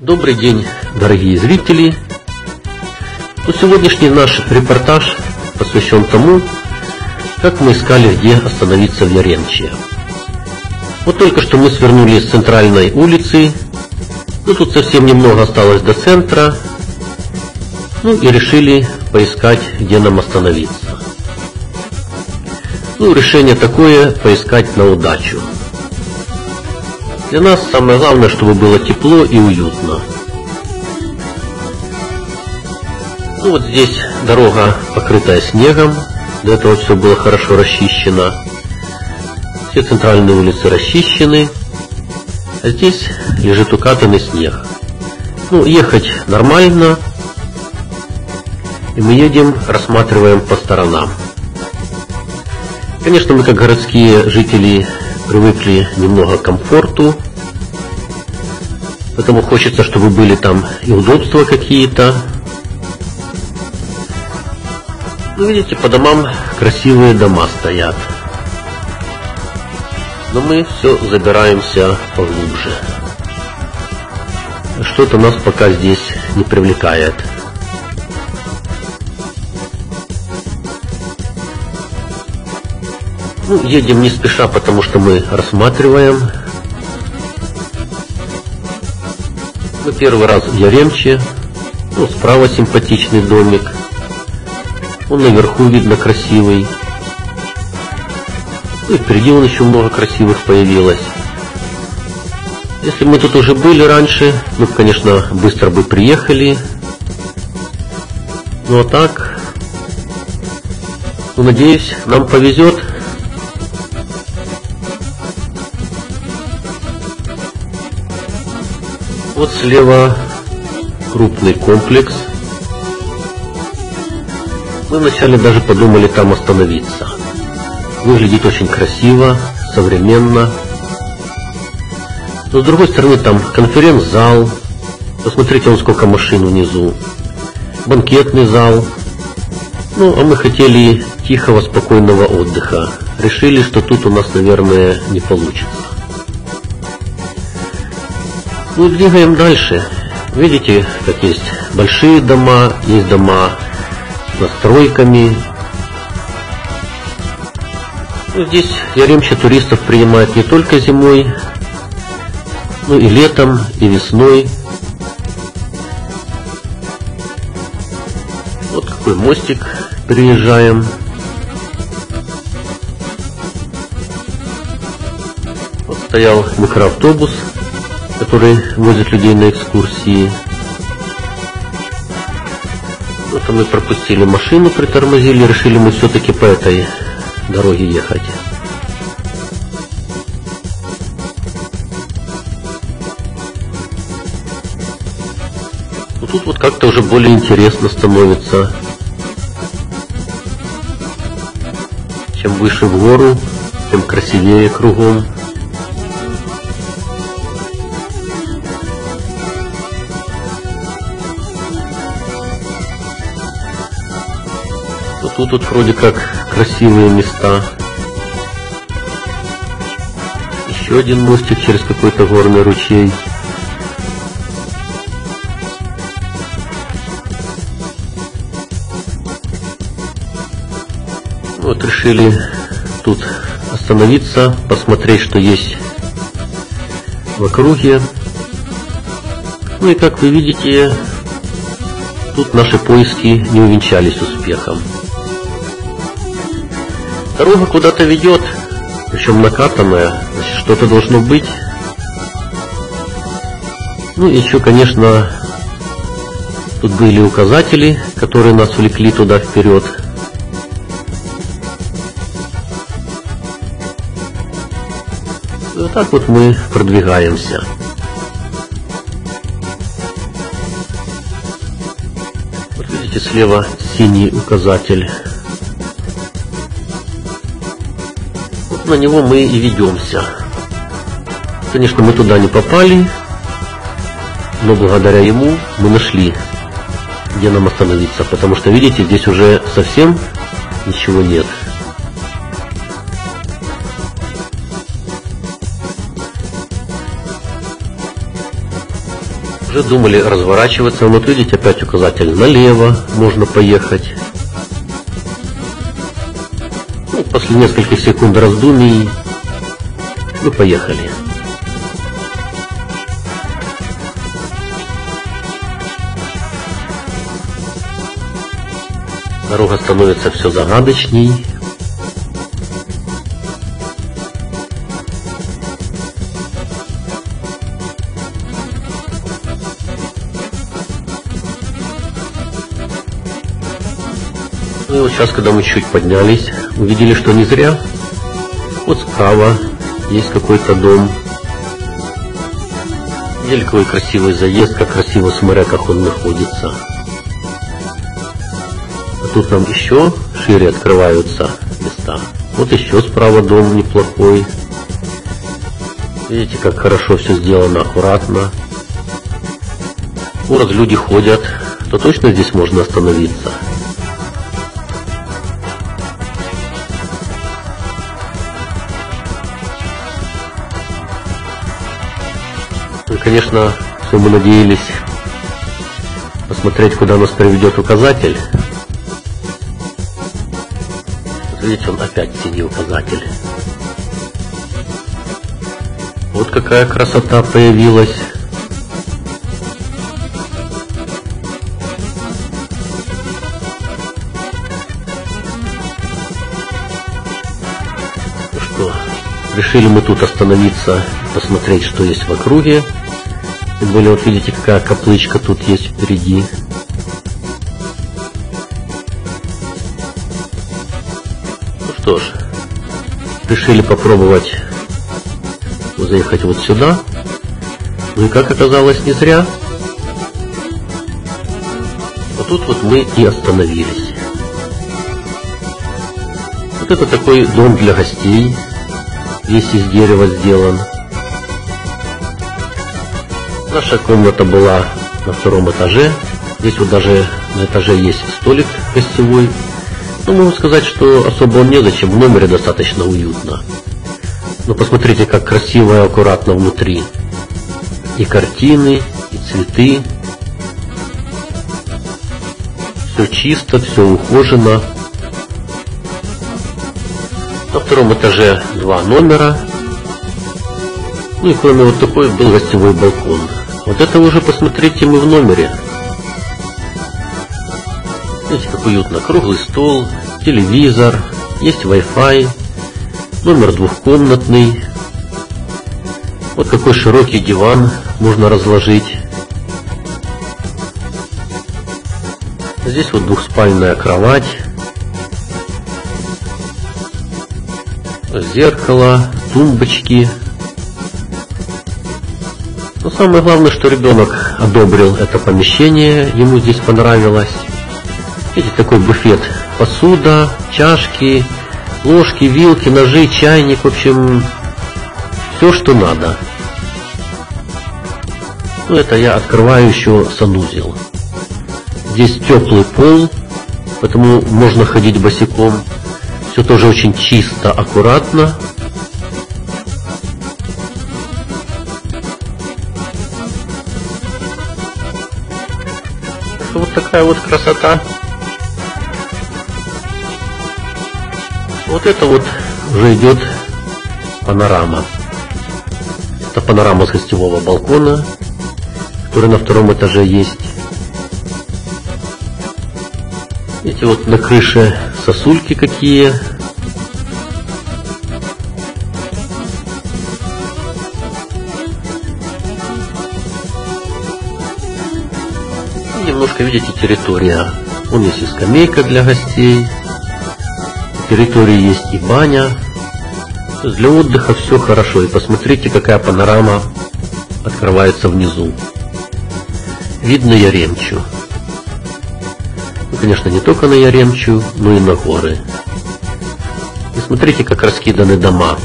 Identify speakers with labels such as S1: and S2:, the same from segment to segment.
S1: Добрый день, дорогие зрители! Ну, сегодняшний наш репортаж посвящен тому, как мы искали, где остановиться в Яремче. Вот только что мы свернули с центральной улицы, ну тут совсем немного осталось до центра, ну и решили поискать, где нам остановиться. Ну, решение такое, поискать на удачу. Для нас самое главное, чтобы было тепло и уютно. Ну вот здесь дорога покрытая снегом, для этого все было хорошо расчищено. Все центральные улицы расчищены, а здесь лежит укатанный снег. Ну, ехать нормально, и мы едем, рассматриваем по сторонам. Конечно, мы как городские жители привыкли немного к комфорту, поэтому хочется, чтобы были там и удобства какие-то. Ну, видите, по домам красивые дома стоят. Но мы все забираемся поглубже. Что-то нас пока здесь не привлекает. Ну, едем не спеша, потому что мы рассматриваем. Мы первый раз Яремче. Ну, справа симпатичный домик. Он наверху видно красивый. Ну, и впереди он еще много красивых появилось. Если мы тут уже были раньше, мы, конечно, быстро бы приехали. Ну а так, ну, надеюсь, нам повезет. Вот слева крупный комплекс. Мы вначале даже подумали там остановиться. Выглядит очень красиво, современно. Но с другой стороны там конференц-зал. Посмотрите, вон сколько машин внизу. Банкетный зал. Ну, а мы хотели тихого, спокойного отдыха. Решили, что тут у нас, наверное, не получится. Ну, двигаем дальше. Видите, как есть большие дома, есть дома с настройками. Ну, здесь Яремча туристов принимает не только зимой, но и летом, и весной. Вот какой мостик переезжаем. Вот стоял микроавтобус который возит людей на экскурсии. Вот мы пропустили машину, притормозили, решили мы все-таки по этой дороге ехать. Но тут вот как-то уже более интересно становится. Чем выше в гору, тем красивее кругом. Тут вот вроде как красивые места. Еще один мостик через какой-то горный ручей. Вот решили тут остановиться, посмотреть, что есть в округе. Ну и как вы видите, тут наши поиски не увенчались успехом. Дорога куда-то ведет, причем накатанная, значит, что-то должно быть. Ну еще, конечно, тут были указатели, которые нас влекли туда вперед. Вот так вот мы продвигаемся. Вот видите, слева синий указатель на него мы и ведемся. Конечно, мы туда не попали, но благодаря ему мы нашли, где нам остановиться, потому что, видите, здесь уже совсем ничего нет. Уже думали разворачиваться, но вот видите, опять указатель налево можно поехать. Нескольких секунд раздумий мы поехали. Дорога становится все загадочней. Ну и вот сейчас, когда мы чуть поднялись, увидели, что не зря. Вот справа есть какой-то дом. Какой красивый заезд, как красиво смотря, как он находится. А тут нам еще шире открываются места. Вот еще справа дом неплохой. Видите, как хорошо все сделано, аккуратно. Раз люди ходят, то точно здесь можно остановиться. Конечно, все мы надеялись посмотреть, куда нас приведет указатель. Видите, он опять синий указатель. Вот какая красота появилась. Ну что, решили мы тут остановиться посмотреть, что есть в округе. Тем более, вот видите, какая каплычка тут есть впереди. Ну что ж, решили попробовать заехать вот сюда. Ну и как оказалось, не зря. Вот тут вот мы и остановились. Вот это такой дом для гостей. Весь из дерева сделан. Наша комната была на втором этаже. Здесь вот даже на этаже есть столик гостевой. Но могу сказать, что особо он незачем. В номере достаточно уютно. Но посмотрите, как красиво и аккуратно внутри. И картины, и цветы. Все чисто, все ухожено. На втором этаже два номера. Ну и кроме вот такой был гостевой балкон. Вот это уже посмотрите мы в номере. Видите, как уютно. Круглый стол, телевизор, есть Wi-Fi, номер двухкомнатный. Вот какой широкий диван можно разложить. Здесь вот двухспальная кровать. Зеркало, тумбочки. Самое главное, что ребенок одобрил это помещение, ему здесь понравилось. Видите, такой буфет. Посуда, чашки, ложки, вилки, ножи, чайник, в общем, все, что надо. Ну, это я открываю еще санузел. Здесь теплый пол, поэтому можно ходить босиком. Все тоже очень чисто, аккуратно. Такая вот красота. Вот это вот уже идет панорама. Это панорама с гостевого балкона, который на втором этаже есть. Эти вот на крыше сосульки какие. Немножко, видите, территория. Вон есть и скамейка для гостей. В территории есть и баня. Есть для отдыха все хорошо. И посмотрите, какая панорама открывается внизу. Видно Яремчу. Ну, конечно, не только на Яремчу, но и на горы. И смотрите, как раскиданы дома.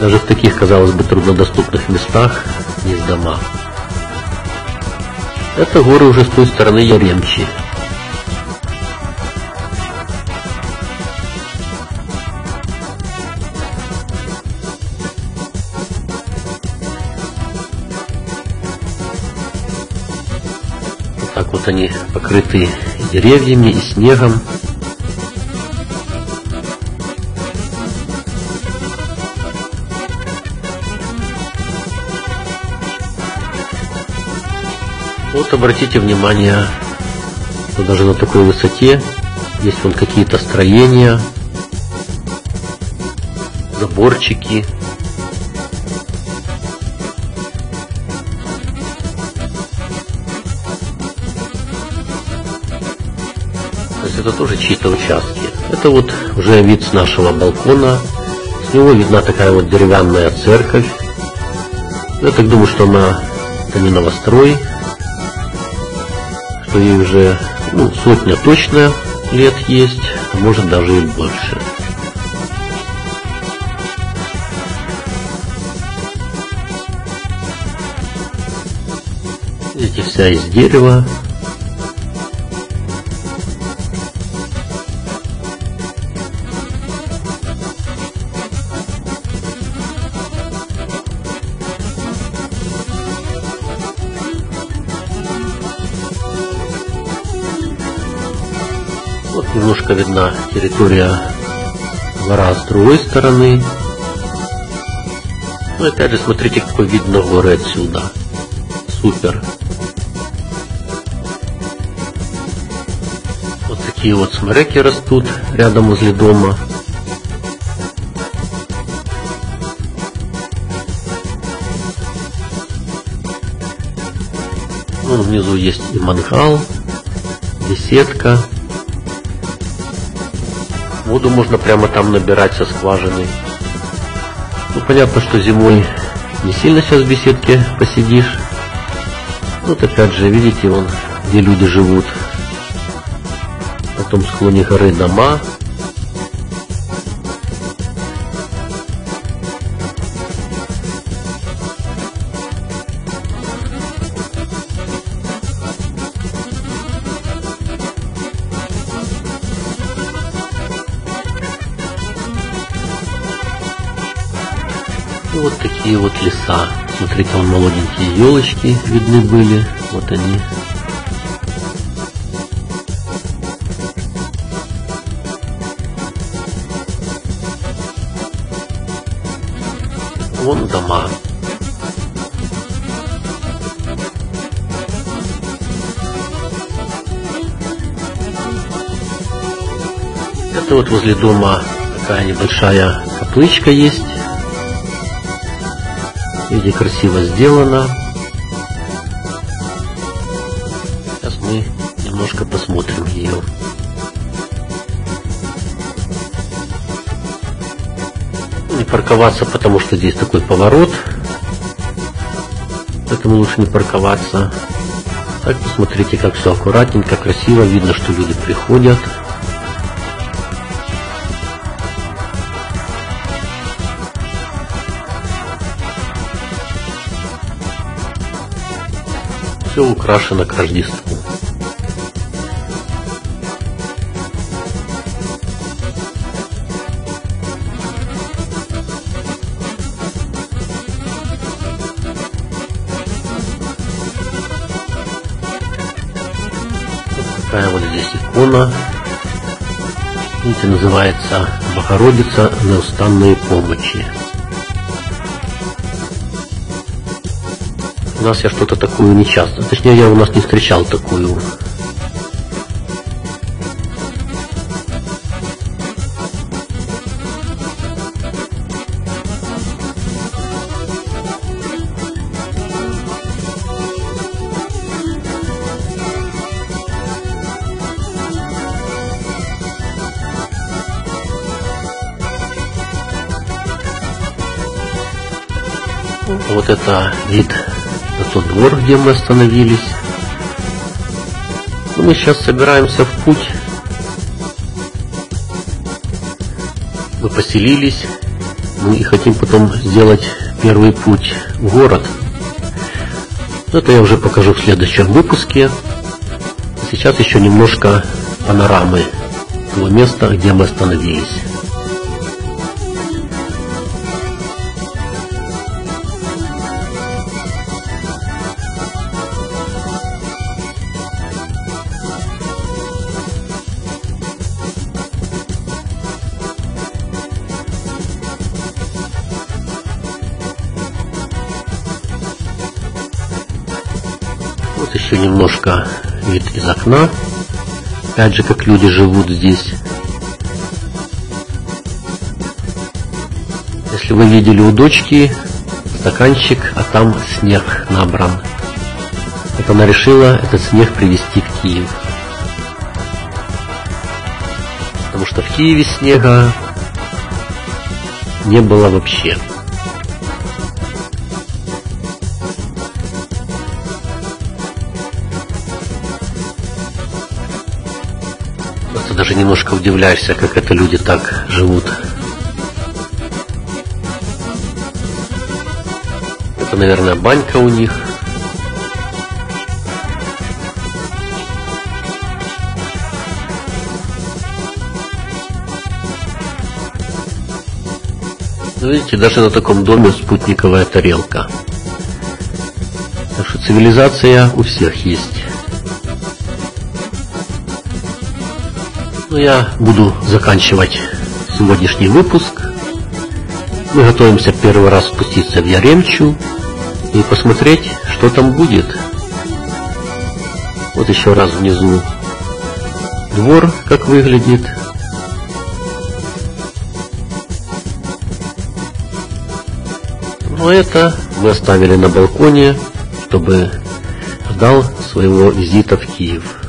S1: Даже в таких, казалось бы, труднодоступных местах есть дома. Это горы уже с той стороны Яремчи. вот они покрыты деревьями и снегом. Вот обратите внимание, что даже на такой высоте есть вон какие-то строения, заборчики, это тоже чьи-то участки. Это вот уже вид с нашего балкона. С него видна такая вот деревянная церковь. Я так думаю, что она это не новострой, что ей уже ну, сотня точно лет есть, а может даже и больше. Видите, вся из дерева, немножко видна территория двора с другой стороны. Ну, опять же, смотрите, какой вид на горы отсюда. Супер. Вот такие вот смреки растут рядом возле дома. Вон внизу есть и мангал, беседка. Воду можно прямо там набирать со скважины. Ну, понятно, что зимой не сильно сейчас в беседке посидишь. Вот опять же, видите, вон, где люди живут. На том склоне горы дома. Вот такие вот леса. Смотрите, вон молоденькие елочки видны были. Вот они. Вон дома. Это вот возле дома такая небольшая каплычка есть. Видите, красиво сделано. Сейчас мы немножко посмотрим ее. Ну, не парковаться, потому что здесь такой поворот. Поэтому лучше не парковаться. Так, посмотрите, как все аккуратненько, красиво. Видно, что люди приходят. Все украшено к Рождеству. Такая вот здесь икона. Видите, называется Богородица неустанной помощи. У нас я что-то такую не часто. Точнее, я у нас не встречал такую. Вот это вид двор, где мы остановились. Ну, мы сейчас собираемся в путь. Мы поселились. Ну и хотим потом сделать первый путь в город. Это я уже покажу в следующем выпуске. Сейчас еще немножко панорамы того места, где мы остановились. Окна. Опять же, как люди живут здесь. Если вы видели у дочки стаканчик, а там снег набран. Вот она решила этот снег привезти в Киев. Потому что в Киеве снега не было вообще. Просто даже немножко удивляешься, как это люди так живут. Это, наверное, банька у них. Ну, видите, даже на таком доме спутниковая тарелка. Так что цивилизация у всех есть. Ну, я буду заканчивать сегодняшний выпуск. Мы готовимся первый раз спуститься в Яремчу и посмотреть, что там будет. Вот еще раз внизу двор, как выглядит. Ну это мы оставили на балконе, чтобы ждал своего визита в Киев.